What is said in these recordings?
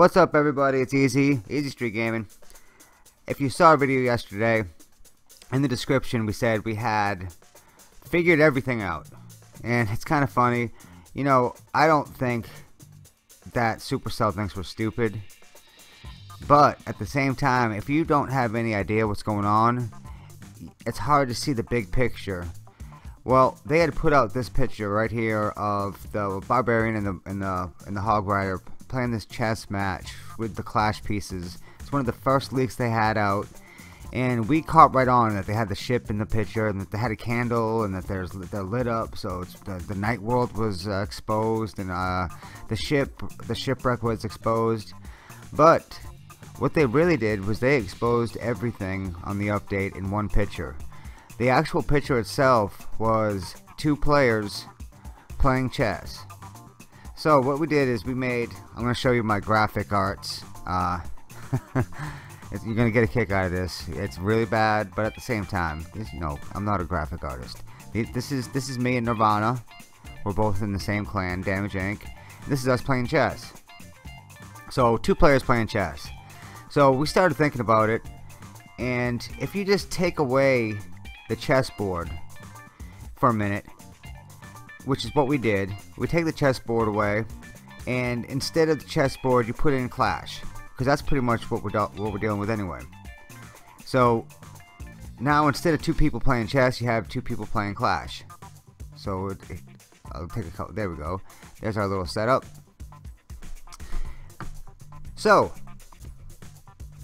What's up everybody, it's Easy, EZE Street Gaming. If you saw our video yesterday, in the description we said we had figured everything out. And it's kind of funny, you know, I don't think that Supercell thinks we're stupid. But at the same time, if you don't have any idea what's going on, it's hard to see the big picture. Well, they had put out this picture right here of the Barbarian and the and the and the Hog Rider playing this chess match with the Clash pieces. It's one of the first leaks they had out, and we caught right on that they had the ship in the picture, and that they had a candle, and that there's they're lit up, so the, the night world was uh, exposed, and uh, the ship the shipwreck was exposed. But what they really did was they exposed everything on the update in one picture. The actual picture itself was two players playing chess. So what we did is we made, I'm going to show you my graphic arts. Uh, you're going to get a kick out of this. It's really bad, but at the same time, you know, I'm not a graphic artist. This is this is me and Nirvana. We're both in the same clan, Damage Inc. This is us playing chess. So two players playing chess. So we started thinking about it, and if you just take away the chessboard for a minute which is what we did. We take the chessboard away, and instead of the chessboard, you put in Clash, because that's pretty much what we're what we're dealing with anyway. So now instead of two people playing chess, you have two people playing Clash. So it, it, I'll take a couple. There we go. There's our little setup. So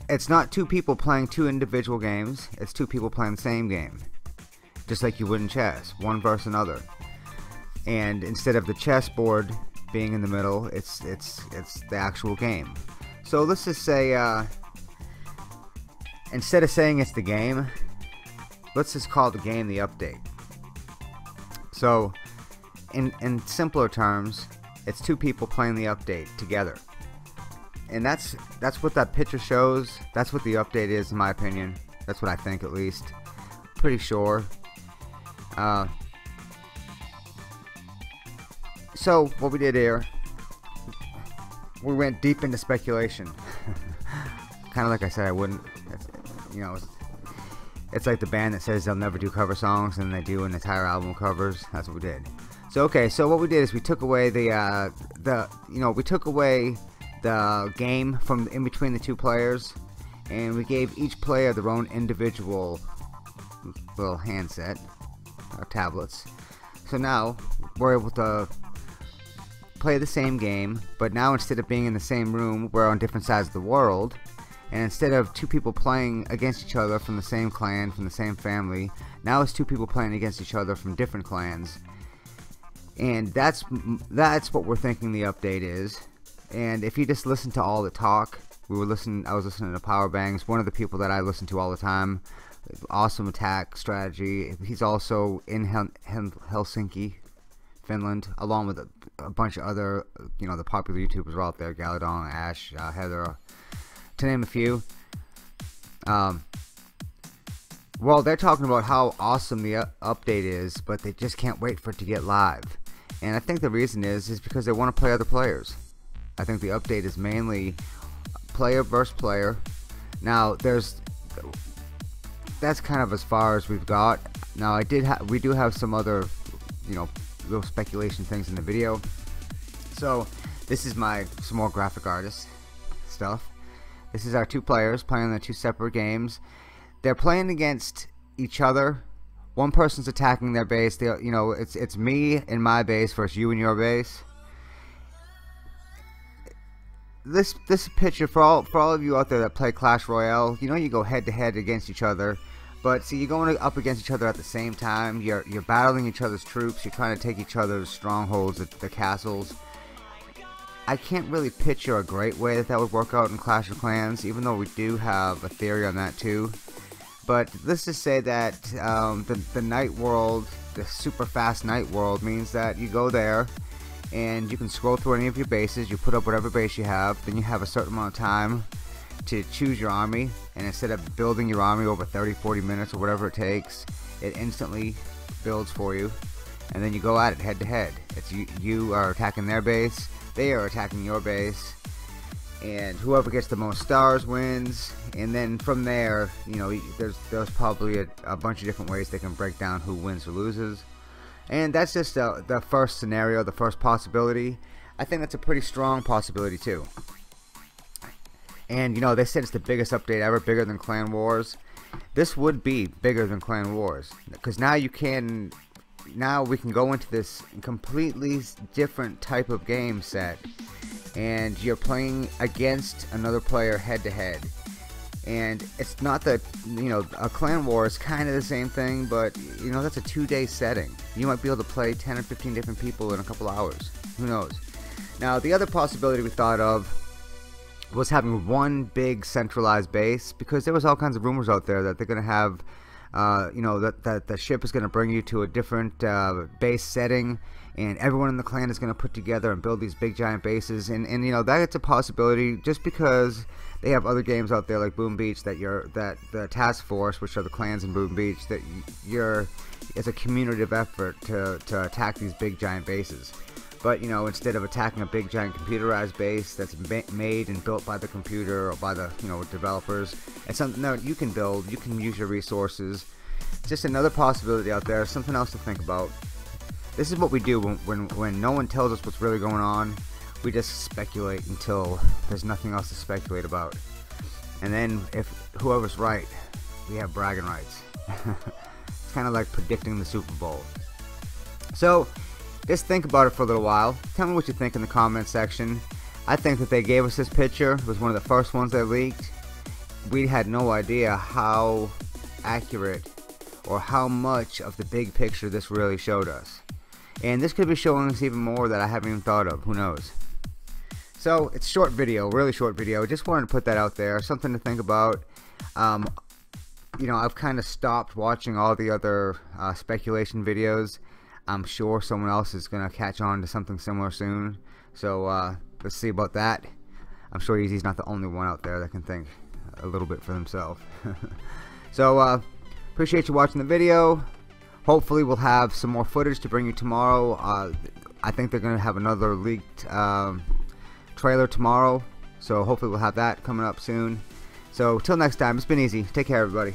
it's not two people playing two individual games. It's two people playing the same game, just like you would in chess, one versus another and instead of the chessboard being in the middle it's it's it's the actual game. So let's just say uh, instead of saying it's the game let's just call the game the update. So in in simpler terms it's two people playing the update together. And that's that's what that picture shows. That's what the update is in my opinion. That's what I think at least. Pretty sure. Uh, so, what we did here, we went deep into speculation. kind of like I said I wouldn't, you know, it's, it's like the band that says they'll never do cover songs and they do an entire album covers. That's what we did. So, okay, so what we did is we took away the, uh, the, you know, we took away the game from in between the two players and we gave each player their own individual little handset or tablets. So now we're able to play the same game, but now instead of being in the same room, we're on different sides of the world. And instead of two people playing against each other from the same clan, from the same family, now it's two people playing against each other from different clans. And that's that's what we're thinking the update is. And if you just listen to all the talk, we were listening. I was listening to Power Bangs, one of the people that I listen to all the time. Awesome attack strategy. He's also in Hel Hel Helsinki, Finland, along with a, a, bunch of other, you know, the popular YouTubers out there, Galadon, Ash, uh, Heather, to name a few. Um, well, they're talking about how awesome the update is, but they just can't wait for it to get live. And I think the reason is is because they want to play other players. I think the update is mainly player versus player. Now, there's that's kind of as far as we've got. Now, I did we do have some other, you know, little speculation things in the video. So this is my small graphic artist stuff. This is our two players playing the two separate games. They're playing against each other. One person's attacking their base. They, you know, it's it's me in my base versus you in your base. This this picture for all for all of you out there that play Clash Royale, you know you go head to head against each other but see, you're going up against each other at the same time. You're you're battling each other's troops. You're trying to take each other's strongholds, the, the castles. I can't really picture a great way that that would work out in Clash of Clans, even though we do have a theory on that too. But let's just say that um, the, the night world, the super fast night world, means that you go there and you can scroll through any of your bases, you put up whatever base you have, then you have a certain amount of time to choose your army and instead of building your army over 30 40 minutes or whatever it takes it instantly builds for you and then you go at it head to head it's you, you are attacking their base they are attacking your base and whoever gets the most stars wins. And then from there, you know, there's there's probably a, a bunch of different ways they can break down who wins or loses. And that's just uh, the first scenario, the first possibility. I think that's a pretty strong possibility too. And you know, they said it's the biggest update ever, bigger than Clan Wars. This would be bigger than Clan Wars because now you can now we can go into this completely different type of game set. And you're playing against another player head to head and it's not that you know a clan war is kind of the same thing but you know that's a two-day setting. You might be able to play 10 or 15 different people in a couple hours. Who knows? Now the other possibility we thought of was having one big centralized base because there was all kinds of rumors out there that they're going to have uh, you know that, that the ship is going to bring you to a different uh, base setting and everyone in the clan is going to put together and build these big giant bases. And, and you know that's a possibility just because they have other games out there like Boom Beach that you're that the task force which are the clans in Boom Beach that you're it's a community effort to, to attack these big giant bases but you know instead of attacking a big giant computerized base that's made and built by the computer or by the you know developers it's something that you can build you can use your resources just another possibility out there something else to think about this is what we do when, when, when no one tells us what's really going on. We just speculate until there's nothing else to speculate about. And then if whoever's right, we have bragging rights. it's kind of like predicting the Super Bowl. So, just think about it for a little while. Tell me what you think in the comment section. I think that they gave us this picture. It was one of the first ones they leaked. We had no idea how accurate or how much of the big picture this really showed us. And this could be showing us even more that I haven't even thought of. Who knows? So, it's short video, really short video. Just wanted to put that out there. Something to think about. Um, you know, I've kind of stopped watching all the other uh, speculation videos. I'm sure someone else is going to catch on to something similar soon. So, uh, let's see about that. I'm sure EZE's not the only one out there that can think a little bit for themselves. so, uh, appreciate you watching the video hopefully we'll have some more footage to bring you tomorrow uh, I think they're gonna have another leaked um, trailer tomorrow so hopefully we'll have that coming up soon so till next time it's been easy take care everybody